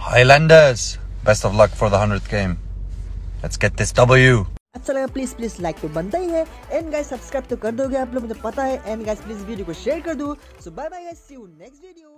Highlanders, best of luck for the 100th game. Let's get this W. अच्छा लगा please please like तो बनता ही है। एंड गाइस सब्सक्राइब तो कर दोगे आप लोग मुझे तो पता है। एंड गाइस प्लीज़ वीडियो को शेयर कर दो। So bye bye guys see you next video